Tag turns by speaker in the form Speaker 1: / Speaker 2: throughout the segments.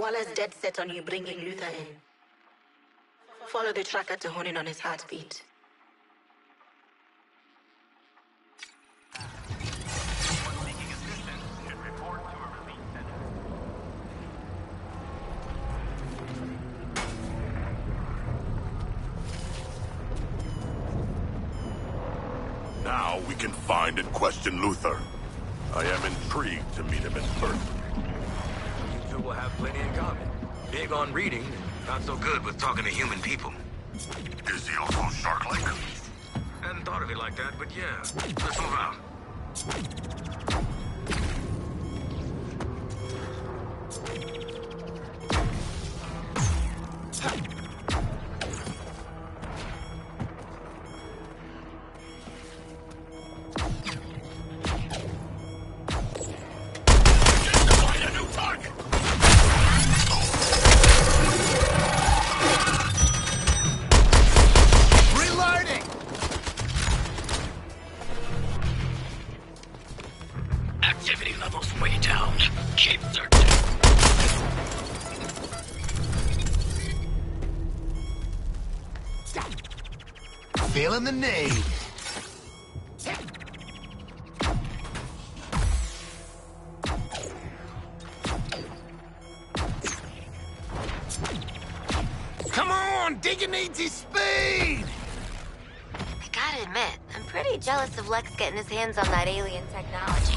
Speaker 1: Waller's dead set on you bringing Luthor in. Follow the tracker to hone in on his heartbeat.
Speaker 2: Now we can find and question Luthor. I am intrigued to meet him in person.
Speaker 3: Will have plenty in common. Big on reading, not so good with talking to human people.
Speaker 2: Is he also shark-like?
Speaker 3: Hadn't thought of it like that, but yeah. Let's move out.
Speaker 4: His
Speaker 5: hands on that alien technology.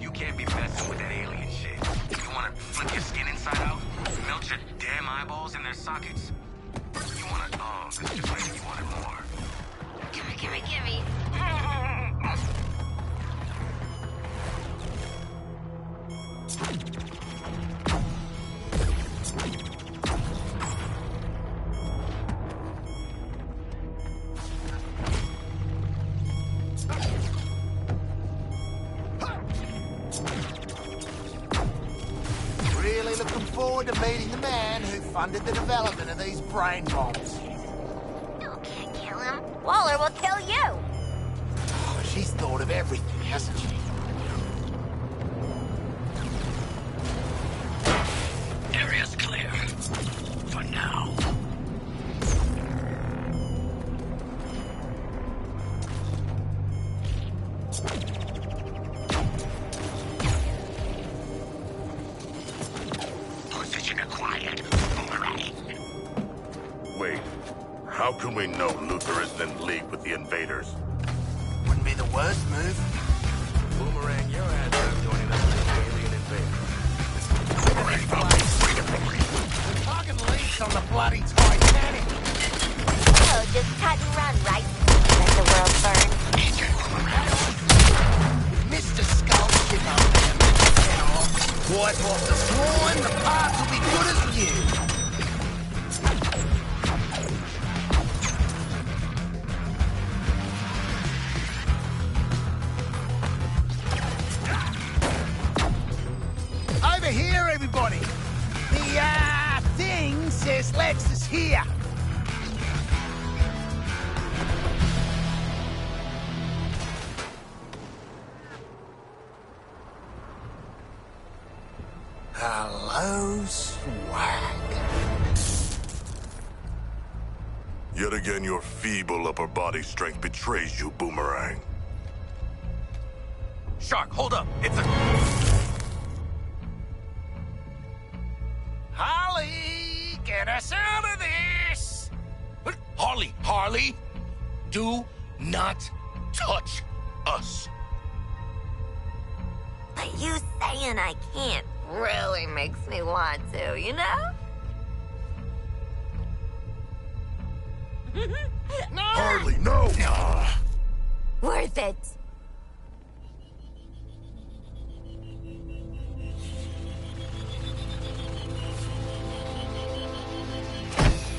Speaker 3: You can't be messing with that alien shit. You wanna flip your skin inside out? Melt your damn eyeballs in their sockets? You wanna, oh, this just made me want it more.
Speaker 5: Gimme, gimme, gimme.
Speaker 4: Really funded the development of these brain bombs.
Speaker 2: Body strength betrays you, Boomerang.
Speaker 3: Shark, hold up. It's a...
Speaker 4: Holly, get us out of this!
Speaker 6: Harley, Harley, do not touch us.
Speaker 5: But you saying I can't really makes me want to, you know?
Speaker 2: Harley, no!
Speaker 5: Worth it.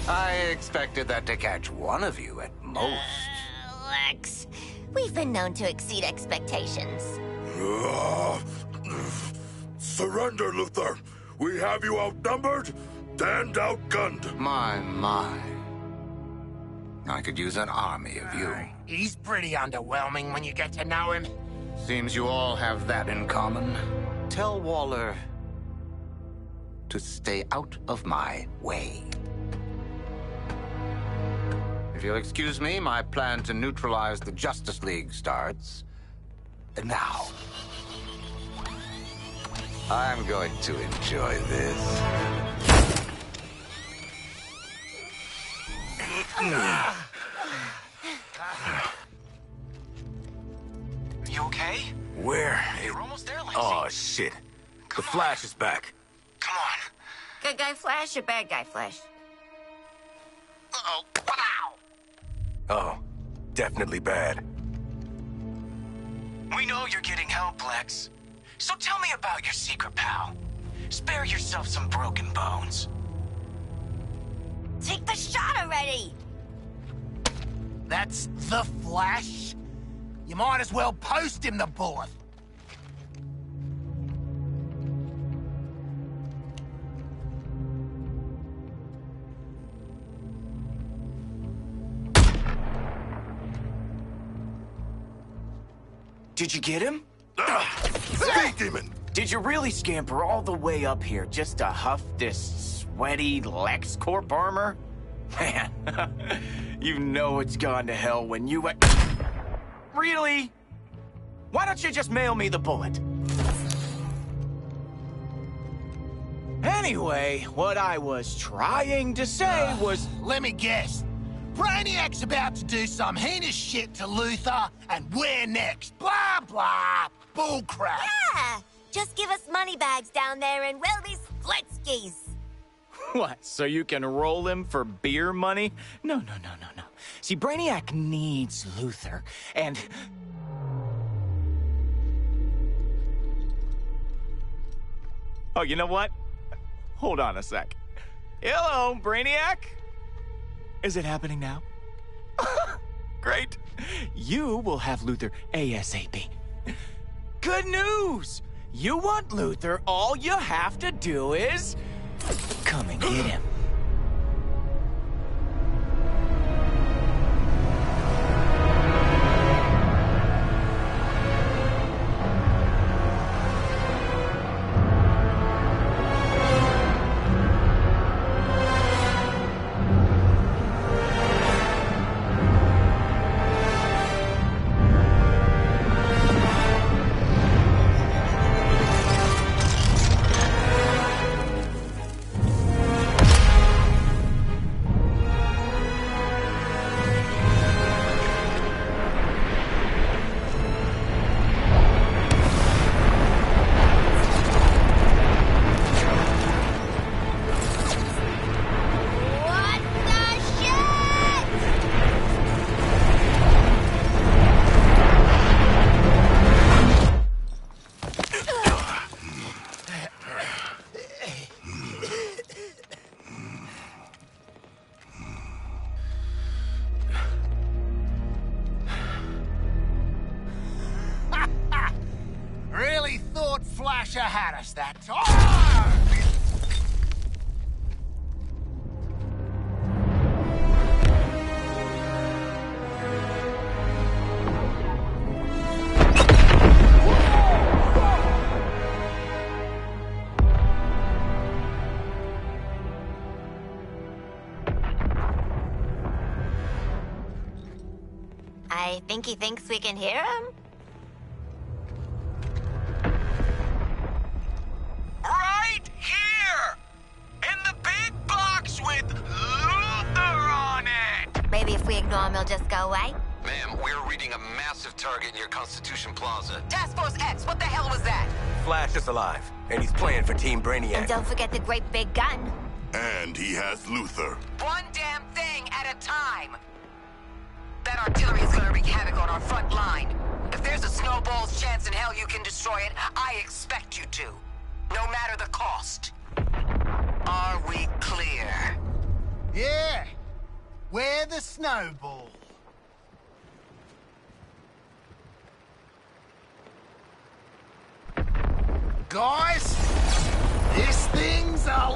Speaker 7: I expected that to catch one of you at most.
Speaker 5: Uh, Lex, we've been known to exceed expectations.
Speaker 2: Ah, Surrender, Luthor! We have you outnumbered and outgunned!
Speaker 7: My, my. I could use an army of you.
Speaker 4: He's pretty underwhelming when you get to know him.
Speaker 7: Seems you all have that in common. Tell Waller to stay out of my way. If you'll excuse me, my plan to neutralize the Justice League starts now. I'm going to enjoy this.
Speaker 5: You okay?
Speaker 3: Where?
Speaker 5: You're almost there, Lexi.
Speaker 3: Oh, shit. The Flash is back.
Speaker 5: Come on.
Speaker 8: Good guy Flash or bad guy Flash?
Speaker 5: Uh-oh. Wow!
Speaker 3: Oh, definitely bad.
Speaker 5: We know you're getting help, Lex. So tell me about your secret pal. Spare yourself some broken bones.
Speaker 8: Take the shot already!
Speaker 4: That's the Flash? You might as well post him the bullet.
Speaker 9: Did you get him?
Speaker 2: Speed demon!
Speaker 9: Did you really scamper all the way up here just to huff this sweaty LexCorp armor? Man, you know it's gone to hell when you... Really? Why don't you just mail me the bullet? Anyway, what I was trying to say was...
Speaker 4: Let me guess. Brainiac's about to do some heinous shit to Luthor, and we're next. Blah, blah. Bullcrap.
Speaker 8: Yeah! Just give us money bags down there and we'll be splitskis.
Speaker 9: What, so you can roll him for beer money? No, no, no, no, no. See, Brainiac needs Luthor, and... Oh, you know what? Hold on a sec. Hello, Brainiac? Is it happening now? Great. You will have Luthor ASAP. Good news! You want Luthor, all you have to do is... Come and get him.
Speaker 8: I think he thinks we can hear him?
Speaker 5: Right here! In the big box with Luthor on it!
Speaker 8: Maybe if we ignore him, he'll just go away?
Speaker 7: Ma'am, we're reading a massive target near Constitution Plaza.
Speaker 10: Task Force X, what the hell was that?
Speaker 3: Flash is alive, and he's playing for Team Brainiac.
Speaker 8: And don't forget the great big gun.
Speaker 2: And he has Luthor.
Speaker 10: One damn thing at a time. Our front line. If there's a snowball's chance in hell you can destroy it, I expect you to. No matter the cost. Are we clear?
Speaker 4: Yeah. Where the snowball? Guys, this thing's a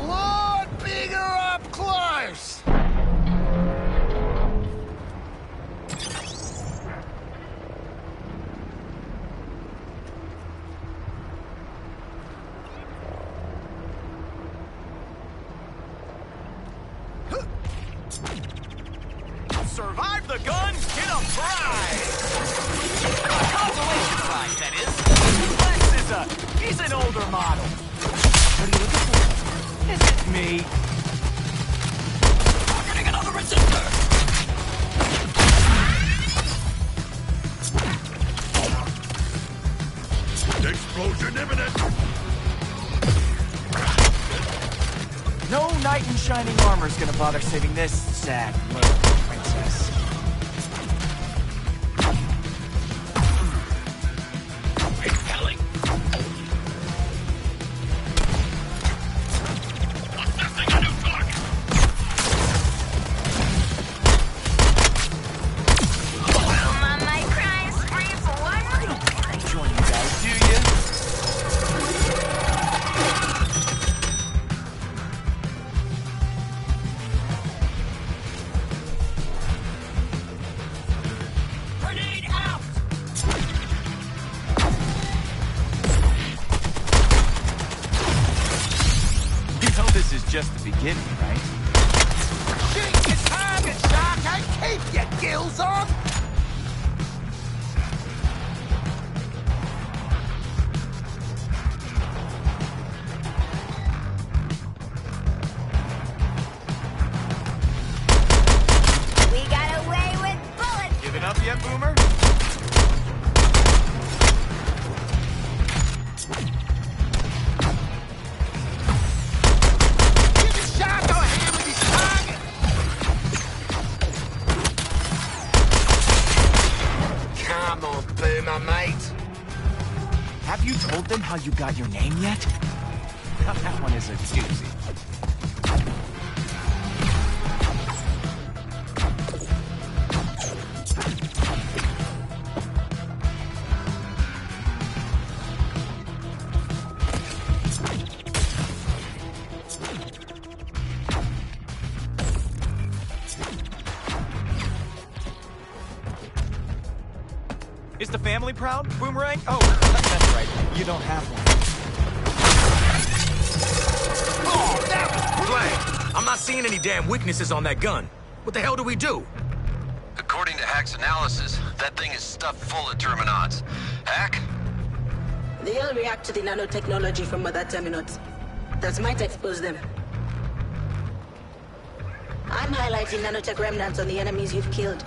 Speaker 9: saving
Speaker 4: On,
Speaker 9: boomer,
Speaker 4: mate.
Speaker 9: Have you told them how you got your name yet? That one is a doozy.
Speaker 6: Damn weaknesses on that gun. What the hell do we do?
Speaker 11: According to Hack's analysis, that thing is stuffed full of Terminons. Hack?
Speaker 1: They'll react to the nanotechnology from other Terminons. That might expose them. I'm highlighting nanotech remnants on the enemies you've killed.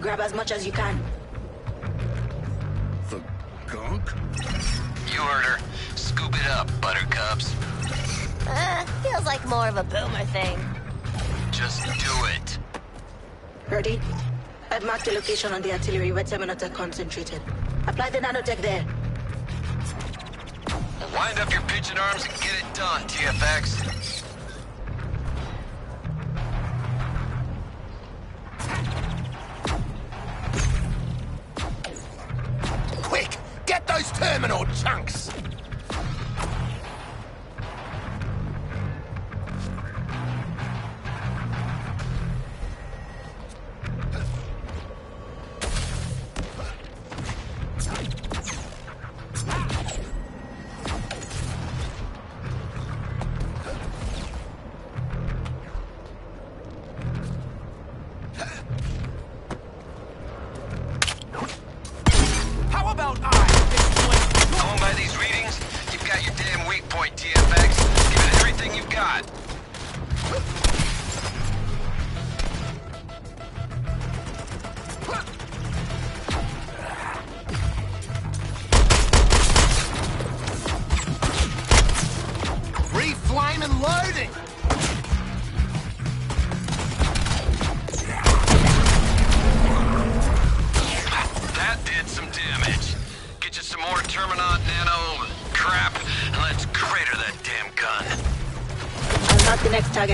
Speaker 1: Grab as much as you can.
Speaker 2: The gunk?
Speaker 11: You heard her. Scoop it up, buttercups.
Speaker 5: Uh, feels like more of a boomer thing.
Speaker 1: The location on the artillery where Terminons are concentrated. Apply the nanotech there.
Speaker 11: Wind up your pigeon arms and get it done, TFX.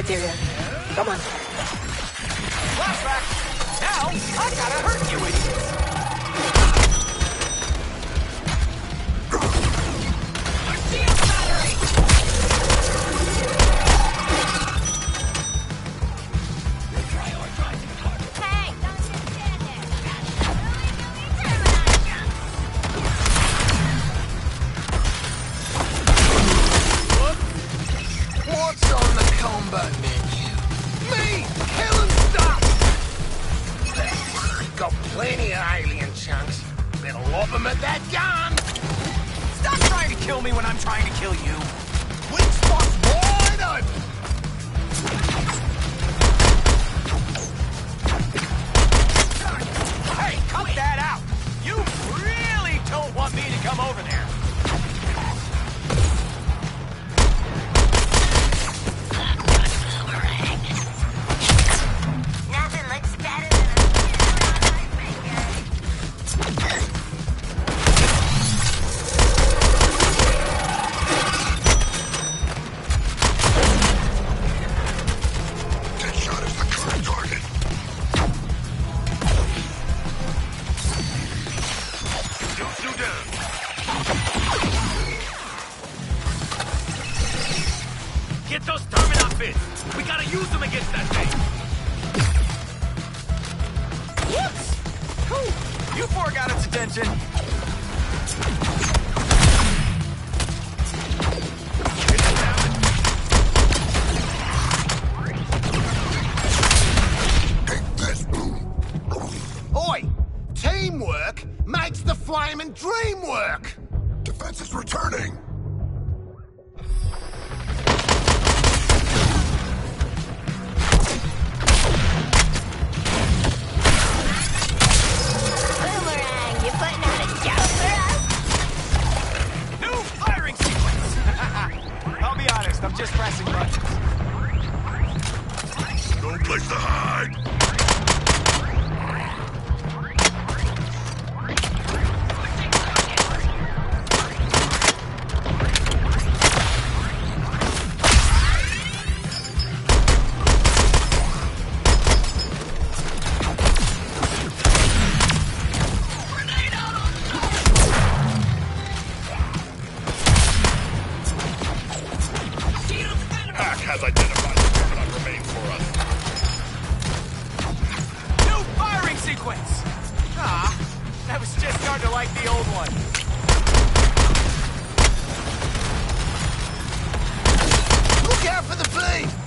Speaker 1: The
Speaker 4: the
Speaker 9: old one.
Speaker 4: Look out for the beam.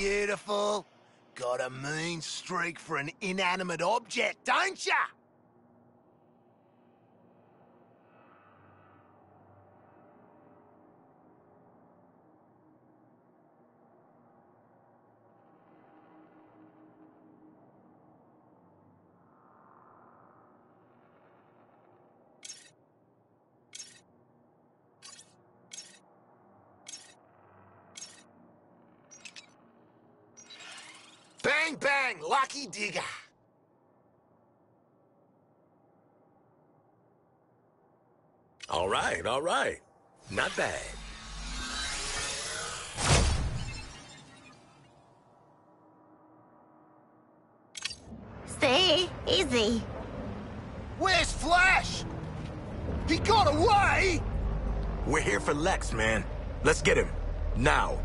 Speaker 4: beautiful. Got a mean streak for an inanimate object, don't ya? lucky digger.
Speaker 3: All right, all right. Not bad.
Speaker 8: See? Easy.
Speaker 4: Where's Flash? He got away!
Speaker 3: We're here for Lex, man. Let's get him. Now.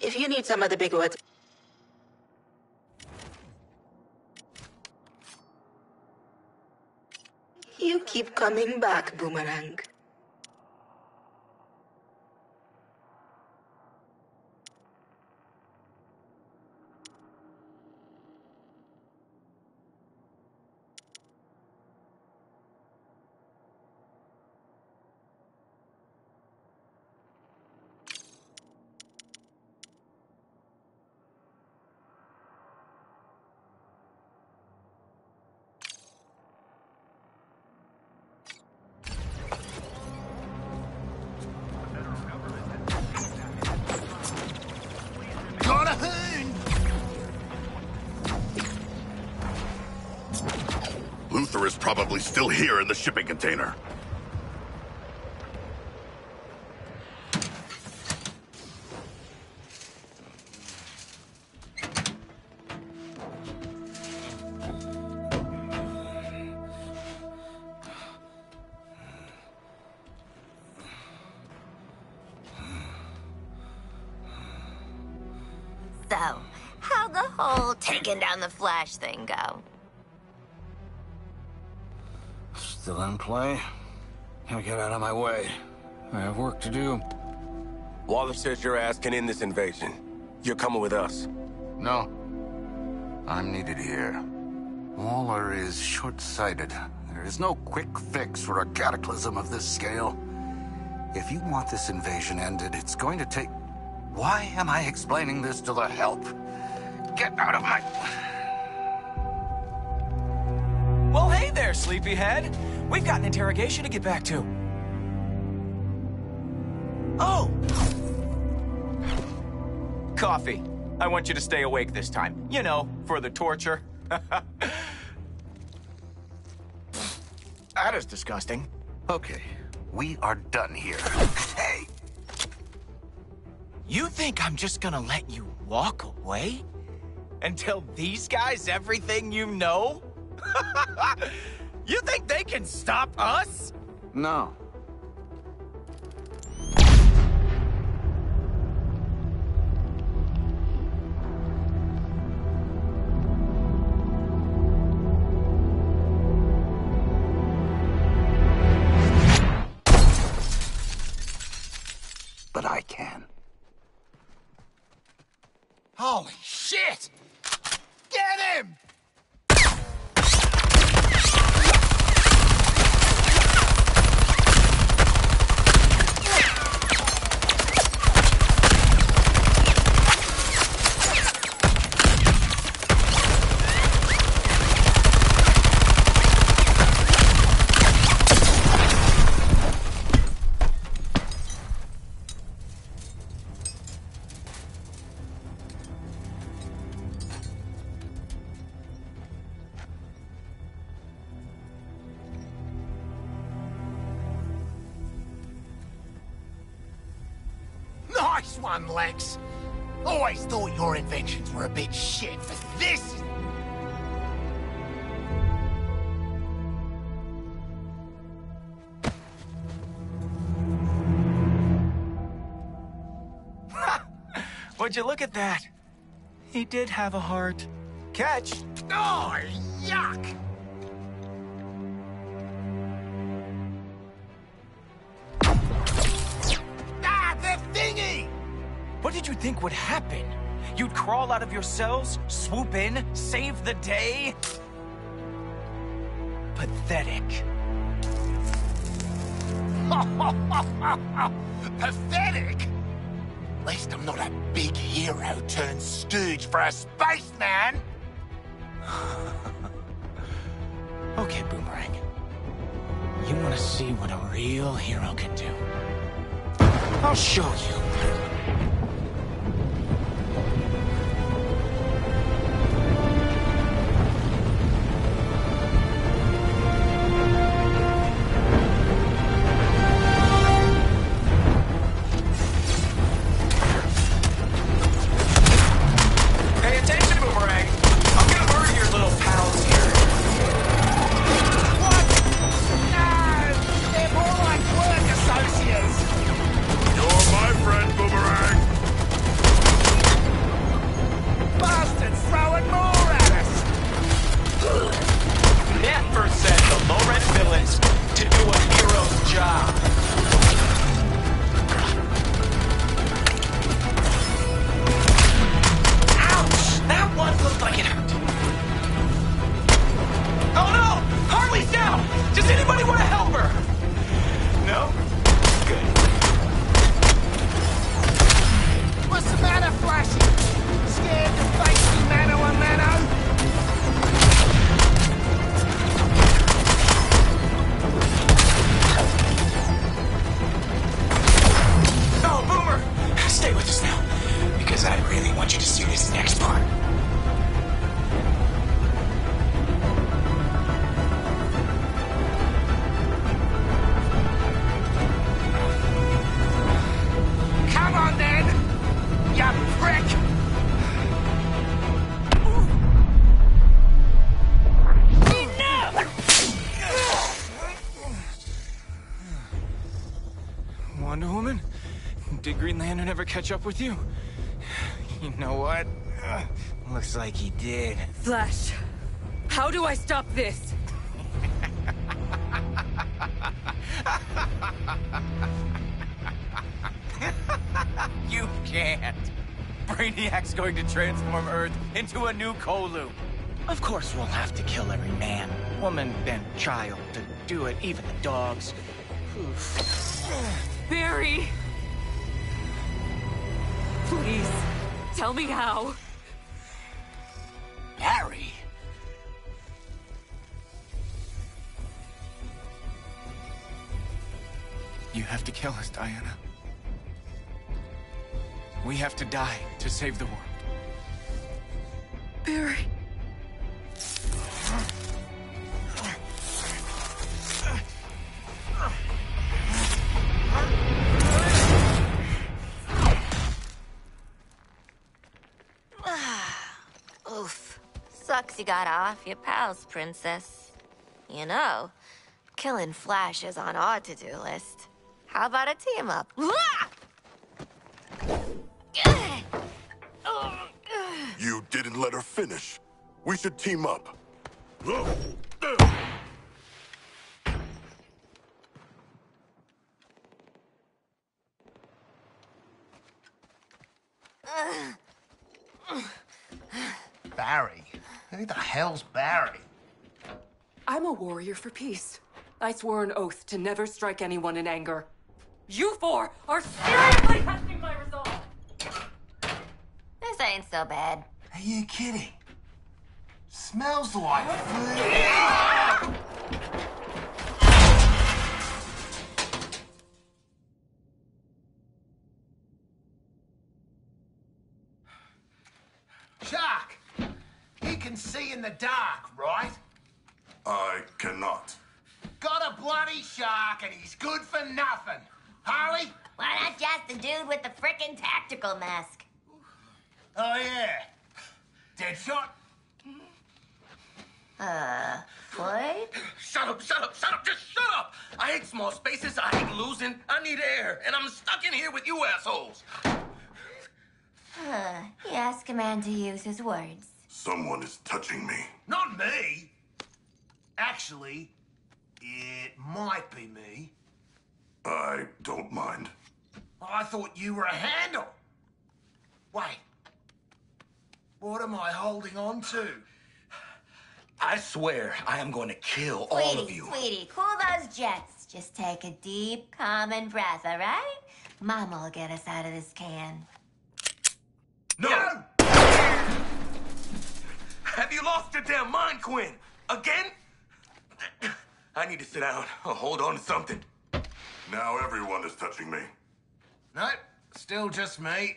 Speaker 1: If you need some of the big words, you keep coming back, Boomerang.
Speaker 2: Probably still here in the shipping container.
Speaker 8: So, how'd the whole taking down the Flash thing go?
Speaker 7: Still in play? Now get out of my way. I have work to do.
Speaker 3: Waller says your ass can end this invasion. You're coming with us.
Speaker 7: No. I'm needed here. Waller is short-sighted. There is no quick fix for a cataclysm of this scale. If you want this invasion ended, it's going to take... Why am I explaining this to the help? Get out of my...
Speaker 9: there, sleepyhead. We've got an interrogation to get back to. Oh! Coffee. I want you to stay awake this time. You know, for the torture. that is disgusting.
Speaker 7: Okay, we are done here. Hey!
Speaker 9: You think I'm just gonna let you walk away? And tell these guys everything you know? you think they can stop us?
Speaker 7: No.
Speaker 4: Nice one, Lex. Always thought your inventions were a bit shit, but this is...
Speaker 9: Would you look at that? He did have a heart. Catch.
Speaker 4: Oh, yuck!
Speaker 9: Think would happen? You'd crawl out of your cells, swoop in, save the day? Pathetic.
Speaker 4: Pathetic? At least I'm not a big hero turned stooge for a spaceman.
Speaker 9: Okay, Boomerang. You want to see what a real hero can do? I'll show you. Catch up with you? You know what? Looks like he did.
Speaker 12: Flash, how do I stop this?
Speaker 9: you can't. Brainiac's going to transform Earth into a new Colu. Of course we'll have to kill every man, woman, and child to do it, even the dogs.
Speaker 12: Barry! Tell me how.
Speaker 4: Barry?
Speaker 9: You have to kill us, Diana. We have to die to save the world.
Speaker 8: Sucks you got off your pals, Princess. You know, killing Flash is on our to-do list. How about a team up?
Speaker 2: You didn't let her finish. We should team up.
Speaker 4: Barry? Who the hell's Barry?
Speaker 12: I'm a warrior for peace. I swore an oath to never strike anyone in anger. You four are seriously testing my resolve!
Speaker 8: This ain't so bad.
Speaker 4: Are you kidding? Smells like food. can in the dark, right?
Speaker 2: I cannot.
Speaker 4: Got a bloody shark and he's good for nothing. Harley?
Speaker 8: Why not just the dude with the frickin' tactical mask?
Speaker 4: Oh, yeah. Deadshot?
Speaker 8: Uh, Floyd?
Speaker 3: Shut up, shut up, shut up, just shut up! I hate small spaces, I hate losing, I need air, and I'm stuck in here with you assholes.
Speaker 8: Uh, you ask a man to use his words.
Speaker 2: Someone is touching me.
Speaker 4: Not me. Actually, it might be me.
Speaker 2: I don't mind.
Speaker 4: I thought you were a handle. Wait. What am I holding on to?
Speaker 3: I swear I am going to kill all of you.
Speaker 8: sweetie, cool those jets. Just take a deep, common breath, all right? Mama will get us out of this can.
Speaker 3: No! Have you lost your damn mind, Quinn? Again? I need to sit down. Oh, hold on to something.
Speaker 2: Now everyone is touching me.
Speaker 4: Nope, still just me.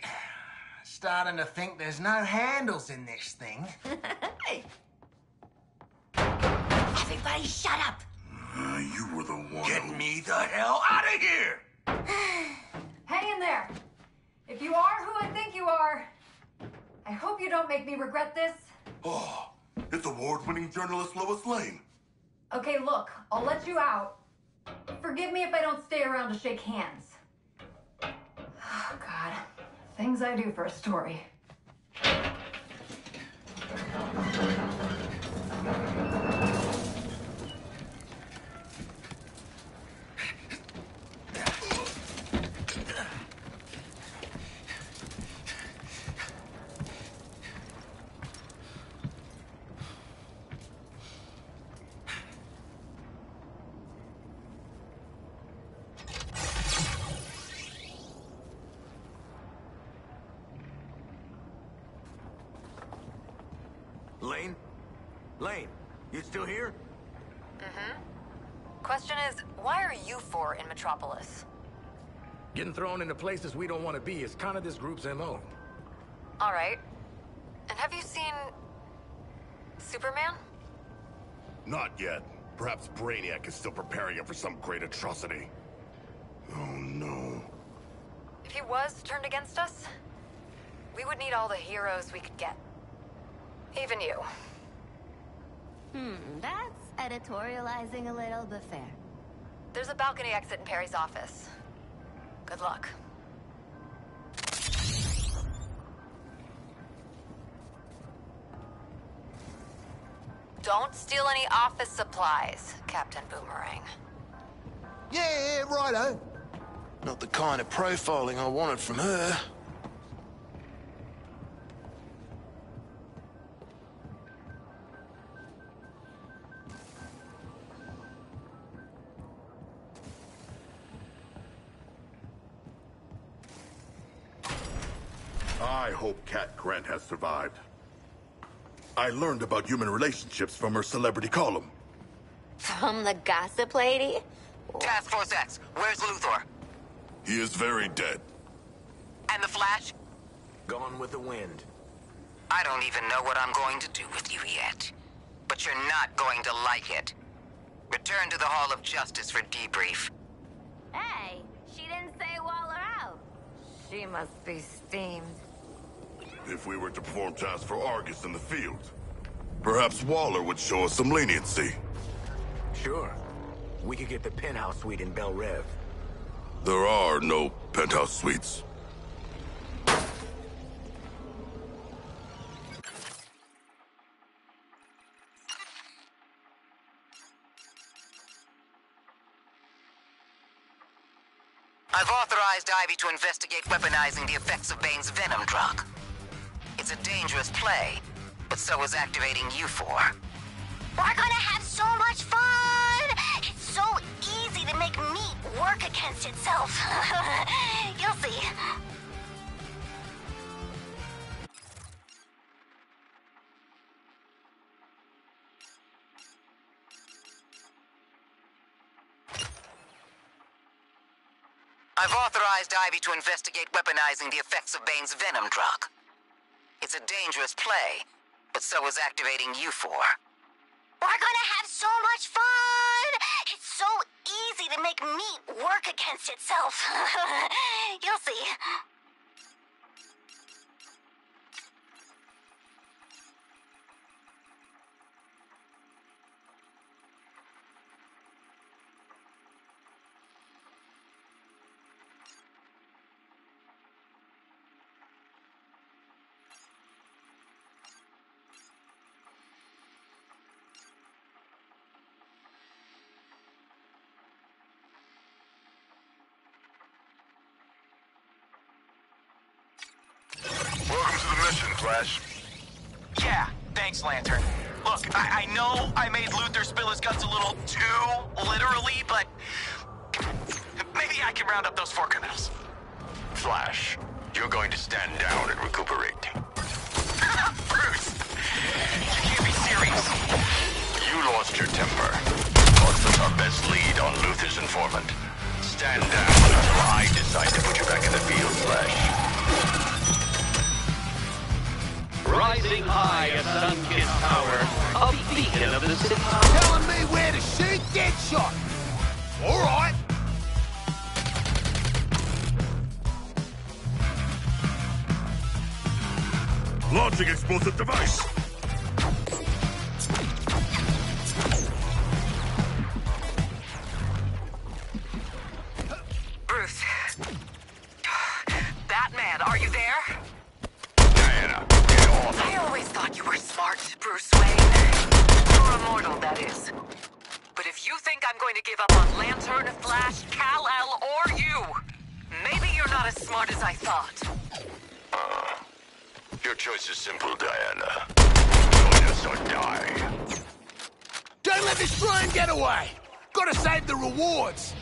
Speaker 4: Starting to think there's no handles in this thing. Hey!
Speaker 8: Everybody shut up!
Speaker 2: Uh, you were the one.
Speaker 3: Get me the hell out of here!
Speaker 13: Hang in there. If you are who I think you are, I hope you don't make me regret this.
Speaker 2: Oh, it's award-winning journalist Lois Lane.
Speaker 13: Okay, look, I'll let you out. Forgive me if I don't stay around to shake hands. Oh, God. Things I do for a story.
Speaker 3: Lane? Lane, you still here?
Speaker 14: Mm-hmm. Question is, why are you four in Metropolis?
Speaker 15: Getting thrown into places we don't want to be is kind of this group's MO.
Speaker 14: All right. And have you seen... Superman?
Speaker 2: Not yet. Perhaps Brainiac is still preparing him for some great atrocity. Oh no.
Speaker 14: If he was turned against us, we would need all the heroes we could get. Even you.
Speaker 8: Hmm, that's editorializing a little, but fair.
Speaker 14: There's a balcony exit in Perry's office. Good luck.
Speaker 10: Don't steal any office supplies, Captain Boomerang.
Speaker 4: Yeah, yeah, righto. Not the kind of profiling I wanted from her.
Speaker 2: Hope Cat Grant has survived. I learned about human relationships from her celebrity column.
Speaker 8: From the gossip lady?
Speaker 10: Task Force X, where's Luthor?
Speaker 2: He is very dead.
Speaker 10: And the Flash?
Speaker 3: Gone with the wind.
Speaker 10: I don't even know what I'm going to do with you yet. But you're not going to like it. Return to the Hall of Justice for debrief.
Speaker 8: Hey, she didn't say Waller out. She must be steamed.
Speaker 2: If we were to perform tasks for Argus in the field, perhaps Waller would show us some leniency.
Speaker 3: Sure. We could get the penthouse suite in Belle Reve.
Speaker 2: There are no penthouse suites.
Speaker 10: I've authorized Ivy to investigate weaponizing the effects of Bane's venom drug. It's a dangerous play, but so is activating U4.
Speaker 5: We're gonna have so much fun! It's so easy to make meat work against itself. You'll see.
Speaker 10: I've authorized Ivy to investigate weaponizing the effects of Bane's venom drug. It's a dangerous play, but so is activating U4.
Speaker 5: We're gonna have so much fun! It's so easy to make meat work against itself. You'll see.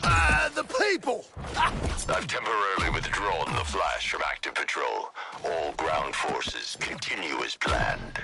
Speaker 4: Uh, the people.
Speaker 16: I've temporarily withdrawn the Flash from active patrol. All ground forces continue as planned.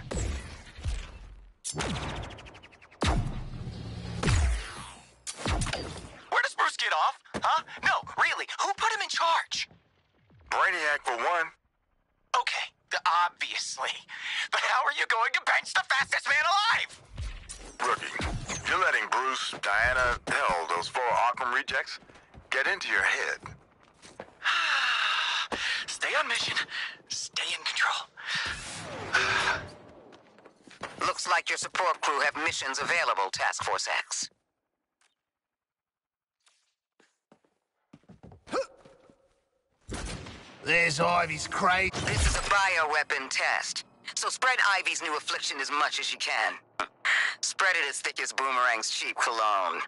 Speaker 10: Available, Task Force X.
Speaker 4: There's Ivy's crate.
Speaker 10: This is a bioweapon test, so spread Ivy's new affliction as much as you can. Spread it as thick as Boomerang's cheap cologne.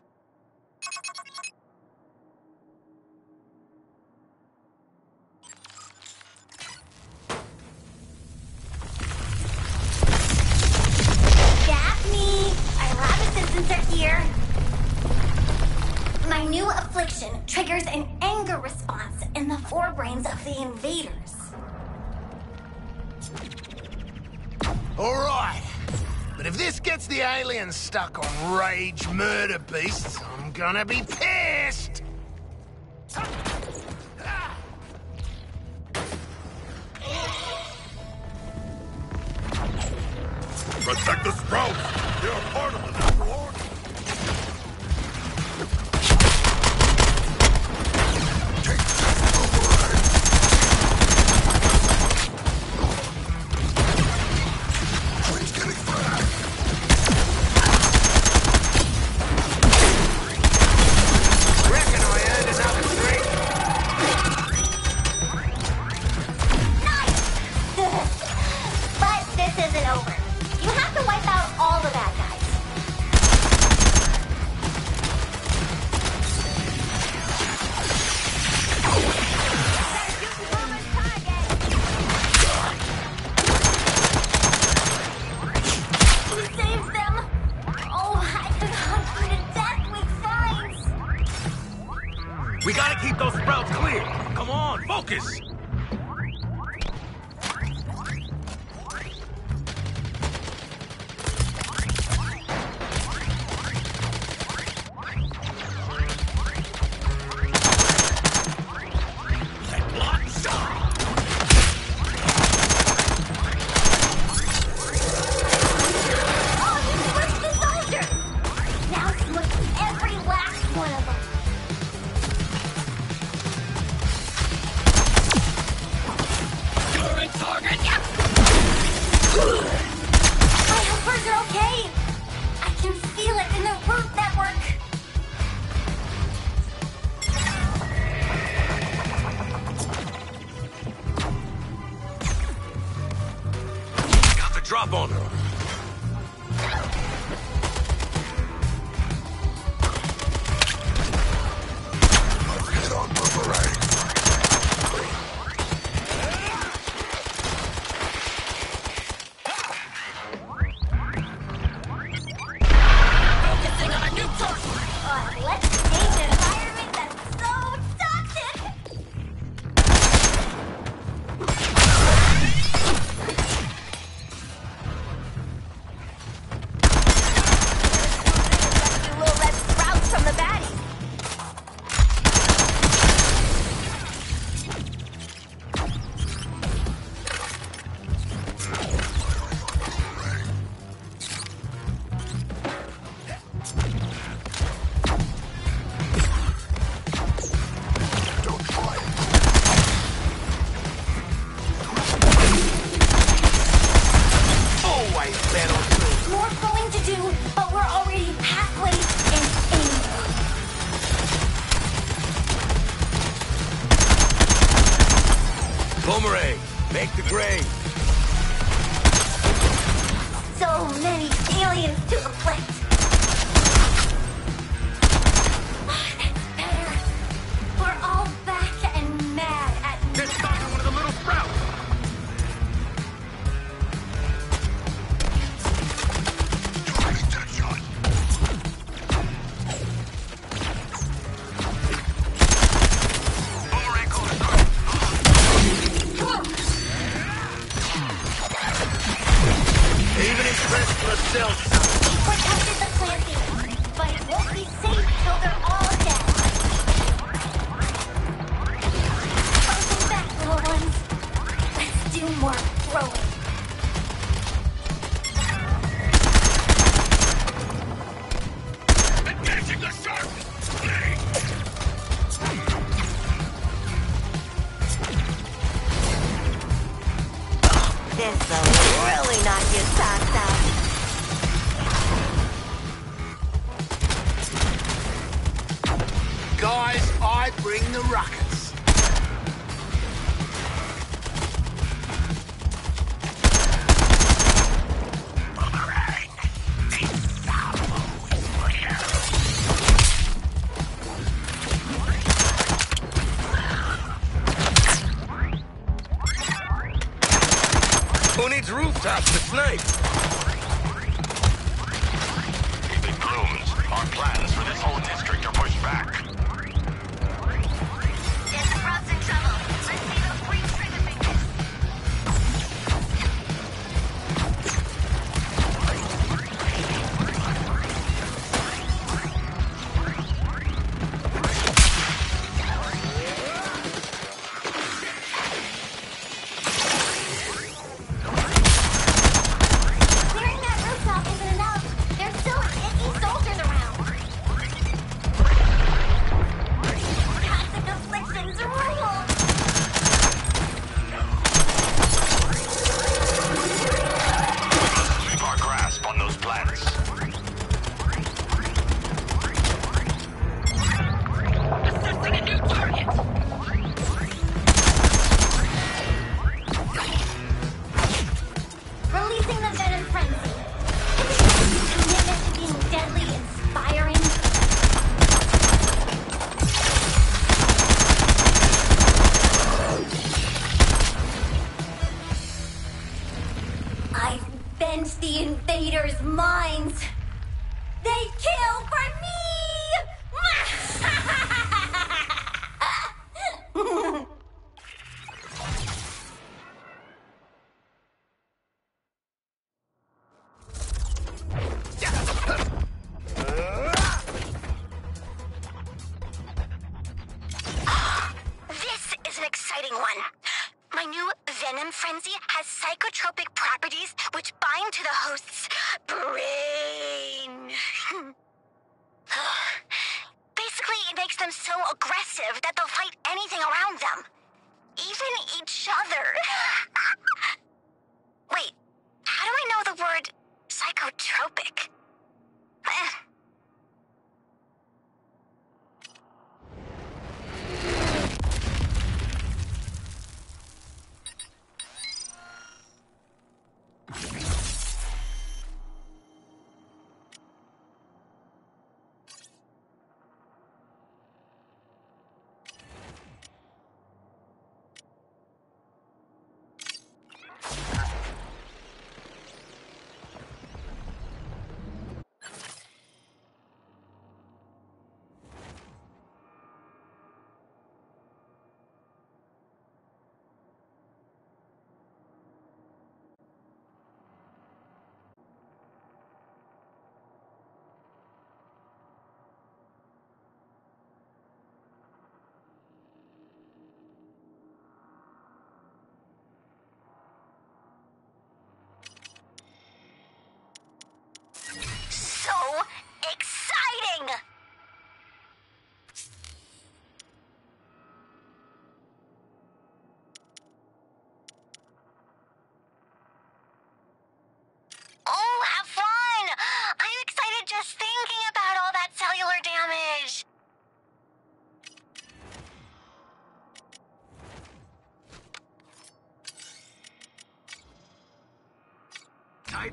Speaker 17: here. My new affliction triggers an anger response in the forebrains of the invaders.
Speaker 4: Alright, but if this gets the aliens stuck on rage murder beasts, I'm gonna be pissed!
Speaker 3: Protect the sprouts! They are part of the natural
Speaker 18: Drop on her.
Speaker 19: are
Speaker 8: growing.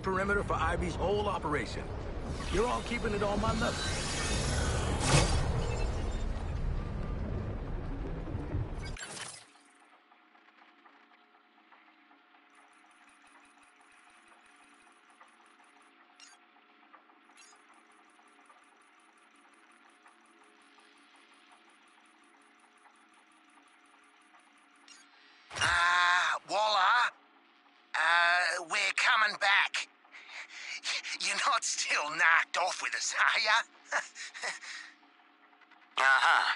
Speaker 8: Perimeter for Ivy's whole operation. You're all keeping it on my level.
Speaker 4: Ah, Waller. Uh, we're coming back. You're not still knocked off with us, are ya?
Speaker 10: Uh-huh.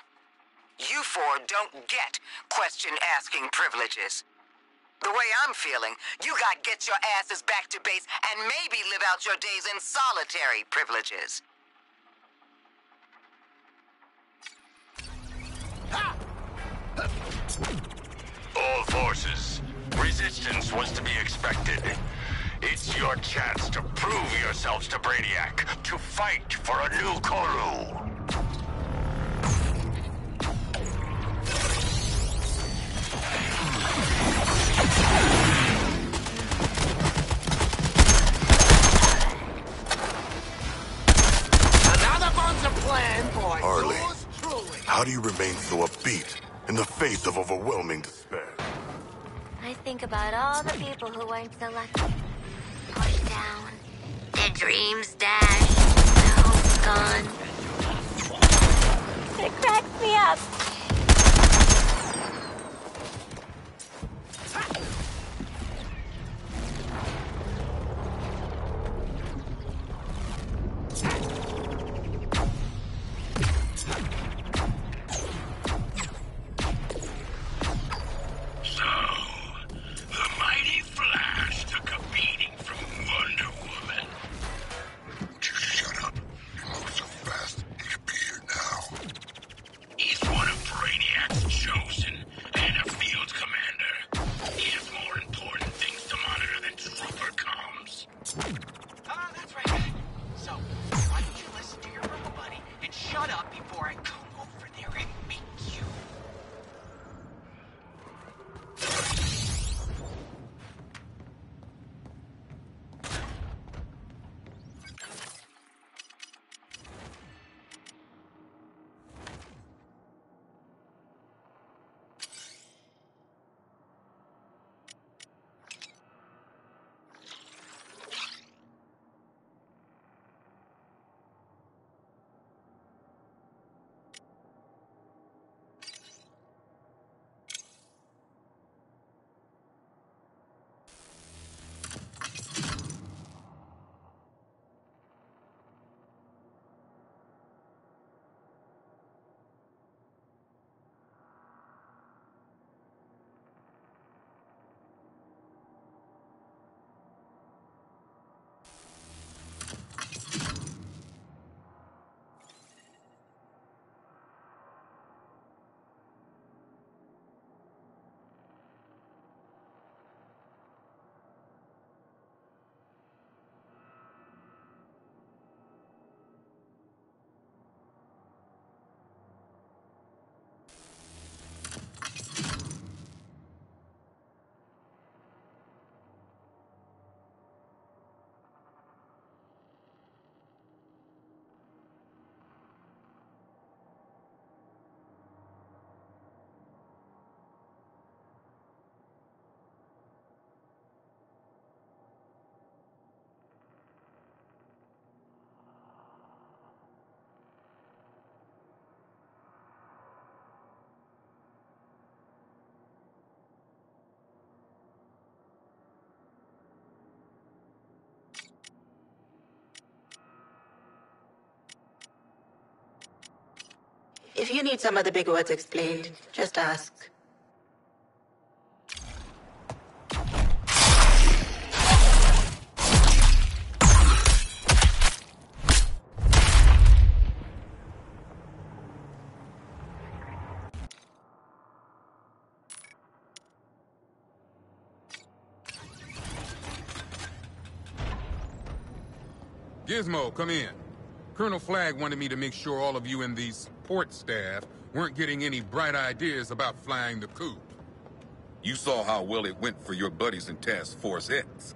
Speaker 10: You four don't get question-asking privileges. The way I'm you got get your asses back to base and maybe live out your days in solitary privileges.
Speaker 19: All forces. Resistance was to be expected. It's your chance to prove yourselves to Brainiac, to fight for a new
Speaker 4: Colu.
Speaker 2: Harley, how do you remain so upbeat in the face of overwhelming despair?
Speaker 20: I think about all the people who weren't so lucky.
Speaker 8: Pushed down, their dreams dashed, their hopes gone. It cracks me up.
Speaker 1: If you need some of the big words explained, just ask.
Speaker 21: Gizmo, come in. Colonel Flag wanted me to make sure all of you in the support staff weren't getting any bright ideas about flying the coop.
Speaker 22: You saw how well it went for your buddies in Task Force X.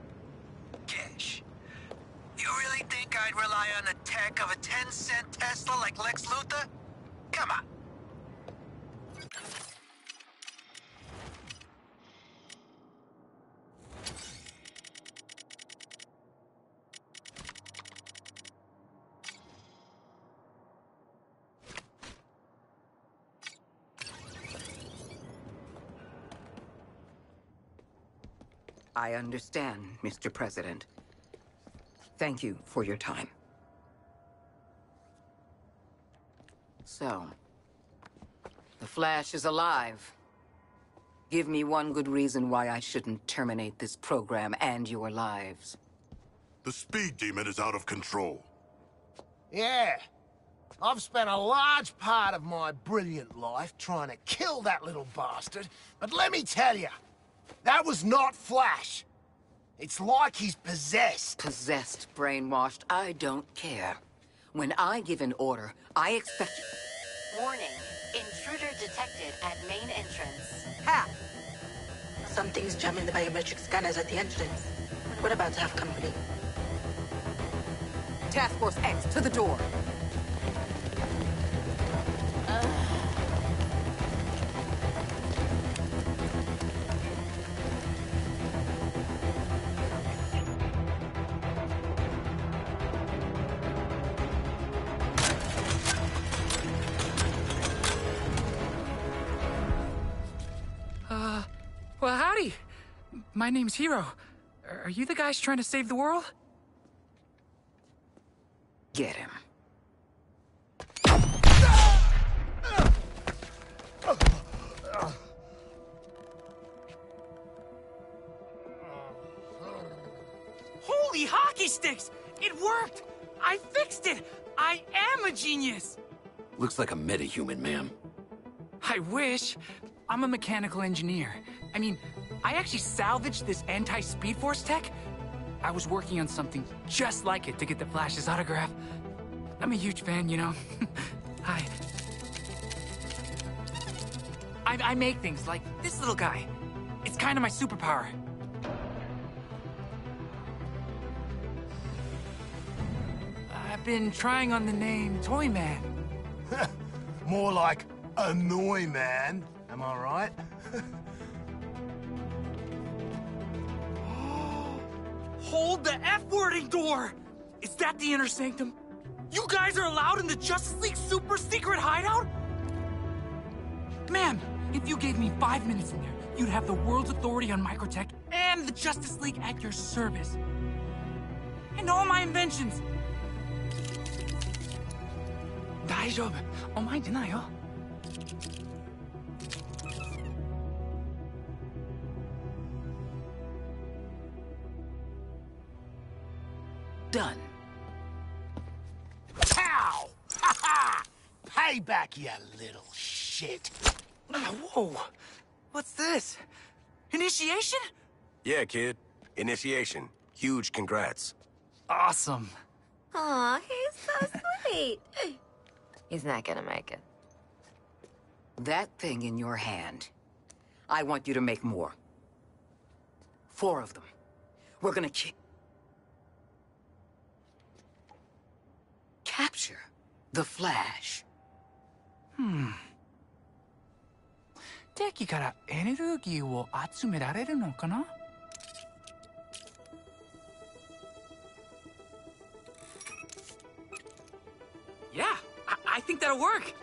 Speaker 23: I understand, Mr. President. Thank you for your time. So, the Flash is alive. Give me one good reason why I shouldn't terminate this program and your lives.
Speaker 2: The speed demon is out of control.
Speaker 4: Yeah. I've spent a large part of my brilliant life trying to kill that little bastard, but let me tell you, that was not Flash. It's like he's possessed.
Speaker 23: Possessed, brainwashed, I don't care. When I give an order, I expect...
Speaker 9: Warning. Intruder detected at main entrance.
Speaker 1: Ha! Something's jamming the biometric scanners at the entrance. We're about to have company.
Speaker 23: Task Force X, to the door.
Speaker 24: My name's Hiro. Are you the guys trying to save the world?
Speaker 25: Get him.
Speaker 24: Holy hockey sticks! It worked! I fixed it! I am a genius!
Speaker 25: Looks like a metahuman, ma'am.
Speaker 24: I wish. I'm a mechanical engineer. I mean, I actually salvaged this anti-speed force tech. I was working on something just like it to get the Flash's autograph. I'm a huge fan, you know. Hi. I, I make things like this little guy. It's kind of my superpower. I've been trying on the name Toyman.
Speaker 4: More like annoy man. Am I right?
Speaker 24: the F-wording door! Is that the inner sanctum? You guys are allowed in the Justice League super secret hideout? Ma'am, if you gave me five minutes in there, you'd have the world's authority on microtech and the Justice League at your service. And all my inventions. 大丈夫。お前出ないよ。 Initiation?
Speaker 26: Yeah, kid. Initiation. Huge congrats.
Speaker 24: Awesome.
Speaker 8: Aw, he's so sweet. He's not gonna make it.
Speaker 25: That thing in your hand. I want you to make more. Four of them. We're gonna ki- Capture the Flash.
Speaker 24: Hmm. 敵からエネルギーを集められるのかな Yeah, I, I think that'll work.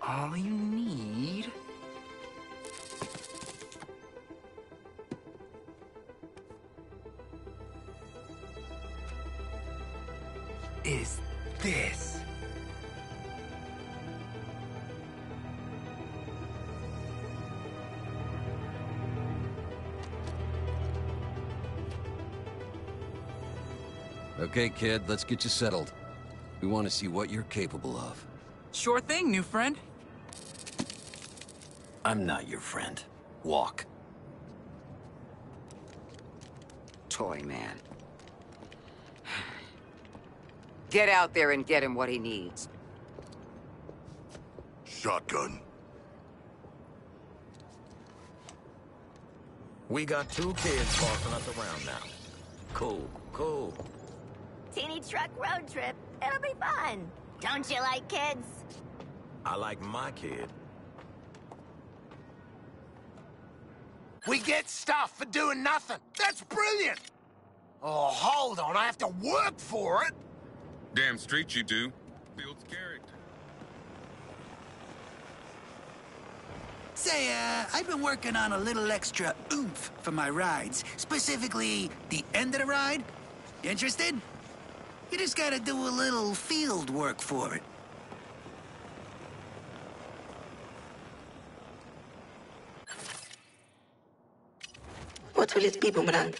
Speaker 24: All you need... is this.
Speaker 25: Okay, kid, let's get you settled. We want to see what you're capable of.
Speaker 24: Sure thing, new friend.
Speaker 25: I'm not your friend. Walk.
Speaker 23: Toyman. Get out there and get him what he needs.
Speaker 2: Shotgun.
Speaker 3: We got two kids bossing us around now. Cool, cool.
Speaker 8: Teeny truck road trip. It'll be fun. Don't you like kids?
Speaker 3: I like my kid.
Speaker 4: We get stuff for doing nothing. That's brilliant. Oh, hold on. I have to work for it.
Speaker 21: Damn straight you do. Builds character.
Speaker 27: Say, uh, I've been working on a little extra oomph for my rides. Specifically, the end of the ride. Interested? You just gotta do a little field work for it.
Speaker 1: What will it be, Boomerang?